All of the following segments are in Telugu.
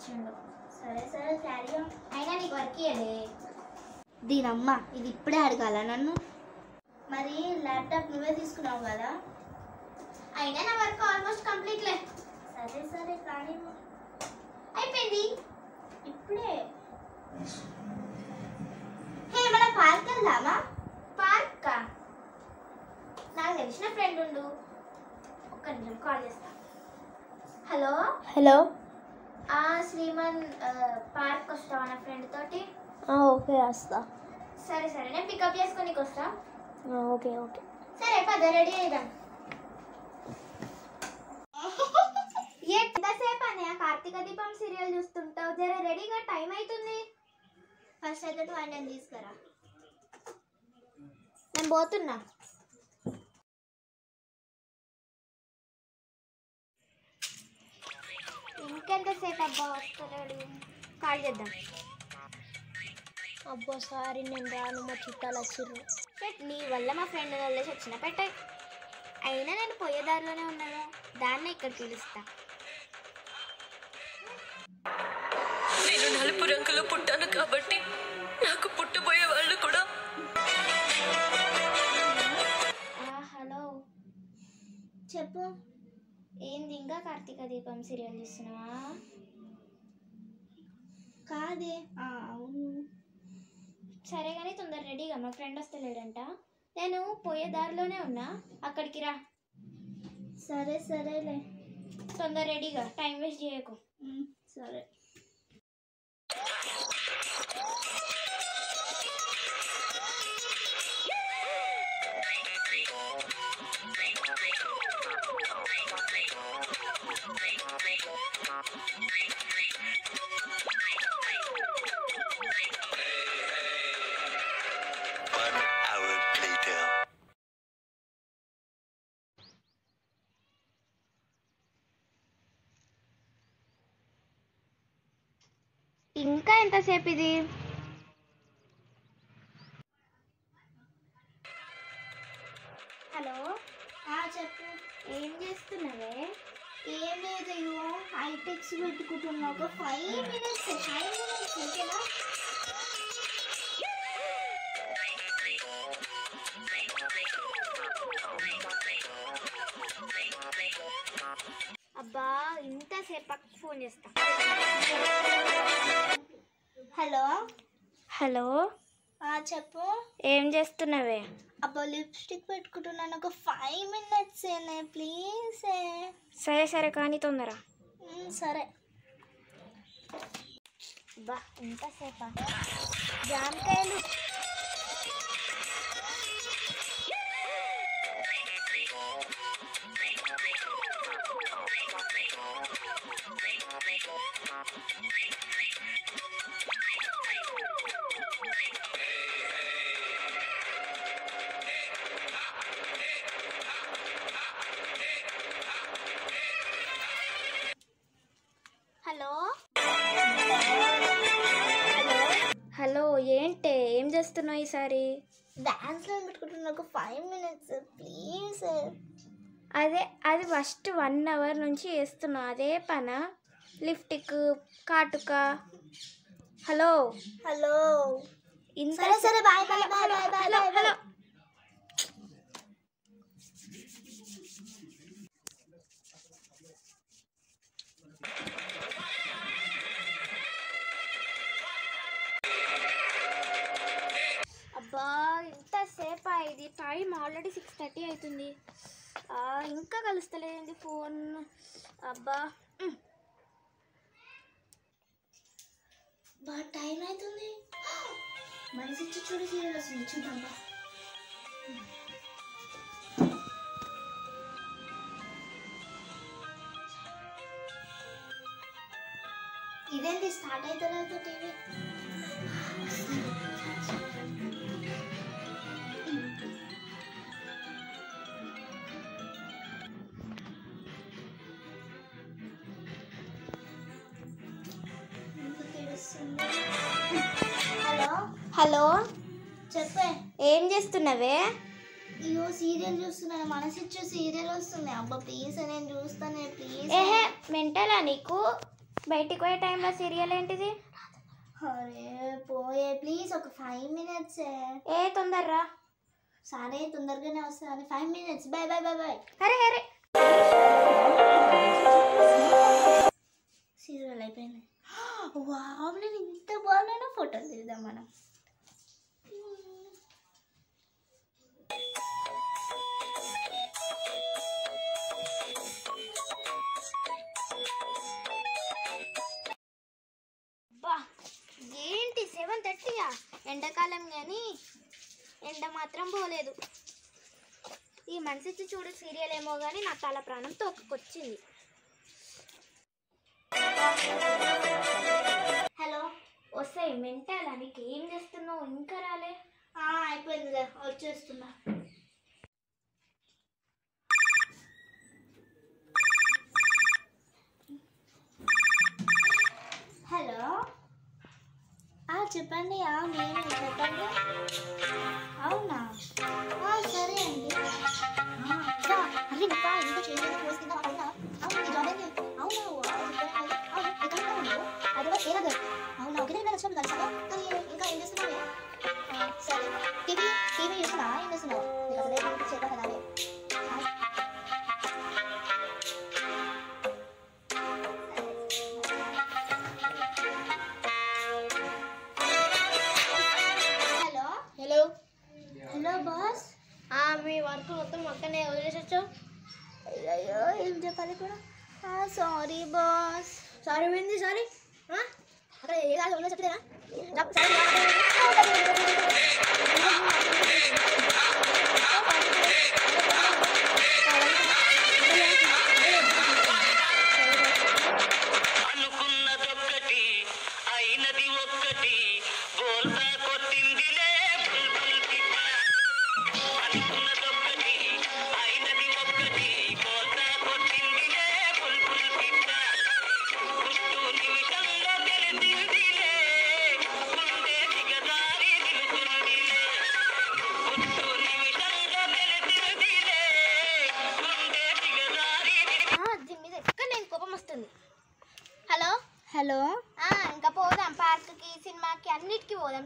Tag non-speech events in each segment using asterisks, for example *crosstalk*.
ఇచ్చిండు. సరే సరే క్యారీ అయినా నీకు వర్క్ ఇయ్యలే. దీనమ్మ ఇది ఇప్పుడే అడగాల నన్ను? మరి ల్యాప్టాప్ నువ్వే తీసుకున్నావు కదా? అయినా నా వర్క్ ఆల్మోస్ట్ కంప్లీట్లే సరే సరే కానీ అయిపోయింది. ఇప్పుడే. హే మన పార్క్ వెళ్దామా? పార్క్ నాకు తెలిసిన ఫ్రెండ్ ఉండు. ఒక్క నిమిషం కాల్ చేస్తా. హలో? హలో? శ్రీమన్ పార్క్ వస్తావా నా ఫ్రెండ్ తోటి. ఓకే వస్తా. సరే సరే నేను పికప్ చేసుకొని వస్తా ఓకే ఓకే. సరే పద రెడీ అయిదాం. ఎంతసేపు అని కార్తీక దీపం సీరియల్ చూస్తుంటావు? జర రెడీగా టైం అవుతుంది ఫస్ట్ అయితే నువ్వు ఆయన తీసుకురా. నేను పోతున్నా. ఇంకెంతసేపు అబ్బా వస్తలేడు? కాల్ చేద్దాం. అబ్బో సారీ నేను రాను మా చుట్టాలు వచ్చిర్రు. నీ వల్ల మా ఫ్రెండ్ వదిలేసి వచ్చిన పెట్టాయి అయినా నేను పోయే దారిలోనే ఉన్నాగా దాన్ని ఇక్కడ పిలుస్తా. నేను నలుపు రంగులో పుట్టాను కాబట్టి నాకు పుట్టబోయే వాళ్ళు కూడా ఆ, హలో. చెప్పు. ఏంది ఇంకా కార్తీక దీపం సీరియల్ చూస్తున్నావా? ఆ, అవును. సరే కానీ తొందర రెడీగా మా ఫ్రెండ్ వస్తలేడంట. నేను పోయే దారిలోనే ఉన్నా. అక్కడికి రా. సరే సరేలే. తొందర రెడీగా. టైం వేస్ట్ చేయకు. సరే. ఇంకా ఎంతసేపు ఇది? హలో? చెప్పు. ఏం చేస్తున్నావే? ఏం లేదు ఇగో హైటెక్స్ పెట్టుకుంటున్నా. ఒక ఫైవ్ మినిట్స్ ఫైవ్ మినిట్స్ ఓకేనా? అబ్బా ఇంతసేపు ఫోన్ చేస్తా. హలో. హలో. ఆ, చెప్పు. ఏం చేస్తున్నావే? అబ్బో లిప్స్టిక్ పెట్టుకుంటున్నాను. ఒక ఫైవ్ మినిట్స్ ఏనే ప్లీజ్ సరే సరే కానీ తొందర. సరే. బా ఇంతసేపా జామకాయలు. హలో? హలో ఏంటే? ఏం చేస్తున్నావు ఈసారి? డాన్స్లో పెట్టుకుంటున్నా ఒక ఫైవ్ మినిట్స్ ప్లీజ్ అదే అది ఫస్ట్ వన్ అవర్ నుంచి చేస్తున్నావు అదే పన? లిఫ్టిక్ కాటుక. హలో. హలో. సరే సరే bye bye bye bye bye hello hello. అబ్బా ఇంతసేపు ఇది. టైం ఆల్రెడీ సిక్స్ థర్టీ అవుతుంది. ఇంకా కలుస్తలేదండి ఫోన్. అబ్బా బాగా టైం అవుతుంది మనిషి ఇచ్చి చూడు సీరియల్ వస్తుంది చూద్దాం బా. ఇదేంటి స్టార్ట్ అవుతలేదు టీవీ? హలో? చెప్పే. ఏం చేస్తున్నావే? ఇగో సీరియల్ చూస్తున్నాను. మనసిచ్చు సీరియల్ వస్తుంది. అబ్బా ప్లీజ్ నేను చూస్తానే ప్లీజ్ ఏహే మెంటలా నీకు? బయటికి పోయే టైంలో సీరియల్ ఏంటిది? అరే పోయే ప్లీజ్ ఒక ఫైవ్ మినిట్స్ ఏ. తొందరరా సరే తొందరగానే వస్తాను. Five minutes bye bye bye bye అరే అరే. సీరియల్ అయిపోయింది. *gasps* వావ్ నేను ఇంత బాగున్నానో ఫోటోలు దిగుదాం మనం. ఏంటి సెవెన్ థర్టీయా? ఎండాకాలం కానీ ఎండ మాత్రం పోలేదు. ఈ మనిషి చూడు సీరియల్ ఏమో కానీ నా తల ప్రాణం తోకొచ్చింది వస్తాయి. మెంటాలా నీకు ఏం చేస్తున్నావు? ఇంకా రాలే. అయిపోయింది వచ్చేస్తున్నా. సారీ బాస్ సారీ ఏంది సారీ అక్కడ ఏ కాదు ఉందో చెప్తేనా అనుకున్నదొక్కటి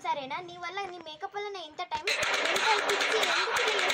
సరేనా? నీ వల్ల నీ మేకప్ వల్ల నేను ఇంత టైం ఎందుకు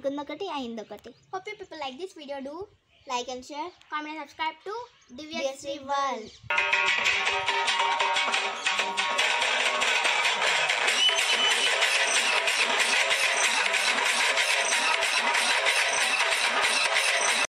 అందుకుందొకటి అయిందొకటి hope you people like this video do like and share comment and subscribe to Divyashree World